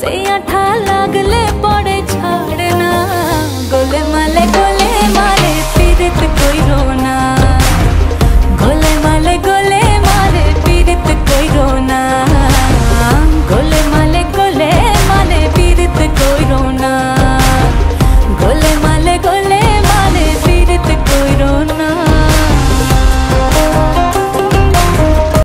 से अठाला